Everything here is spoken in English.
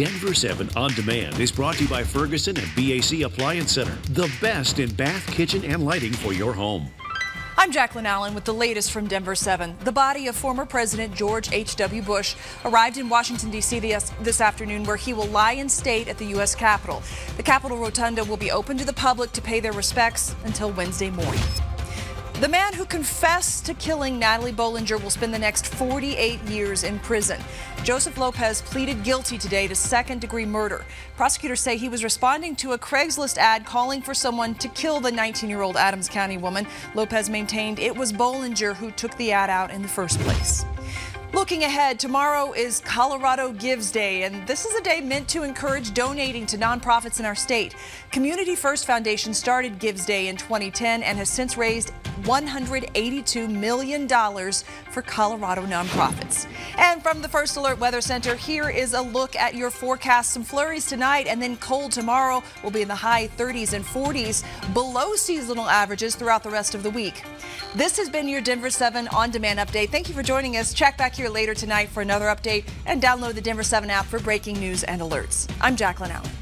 Denver 7 On Demand is brought to you by Ferguson and BAC Appliance Center, the best in bath, kitchen, and lighting for your home. I'm Jaclyn Allen with the latest from Denver 7. The body of former President George H.W. Bush arrived in Washington, D.C. This, this afternoon, where he will lie in state at the U.S. Capitol. The Capitol Rotunda will be open to the public to pay their respects until Wednesday morning. The man who confessed to killing Natalie Bollinger will spend the next 48 years in prison. Joseph Lopez pleaded guilty today to second degree murder. Prosecutors say he was responding to a Craigslist ad calling for someone to kill the 19 year old Adams County woman. Lopez maintained it was Bollinger who took the ad out in the first place. Looking ahead, tomorrow is Colorado Gives Day, and this is a day meant to encourage donating to nonprofits in our state. Community First Foundation started Gives Day in 2010 and has since raised $182 million for Colorado nonprofits. And from the First Alert Weather Center, here is a look at your forecast. Some flurries tonight and then cold tomorrow will be in the high 30s and 40s, below seasonal averages throughout the rest of the week. This has been your Denver 7 on demand update. Thank you for joining us. Check back here later tonight for another update and download the Denver 7 app for breaking news and alerts. I'm Jaclyn Allen.